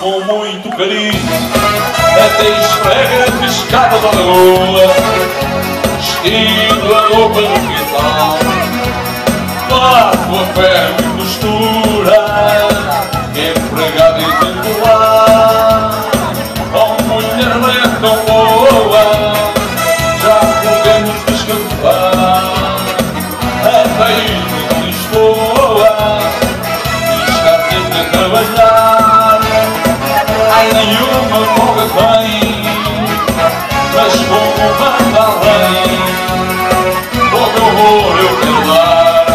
com muito carinho Até esfrega as escadas da lagoa Vestindo a roupa do quintal. Lavo a ferro e costura Empregada e tempolar Oh mulher bem tão boa Já podemos descansar Até ir de Lisboa está sempre a trabalhar mas como Vandalém Todo horror eu quero dar,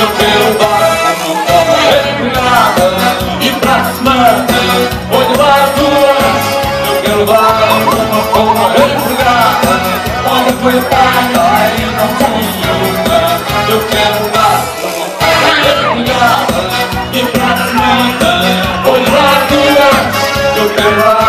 Eu quero dar como Vandalém E pra semana, olho para duas Eu quero dar como uma forma refugada Onde foi tarde e não fui uma Eu quero dar uma forma E pra semana, oito para duas Eu quero dar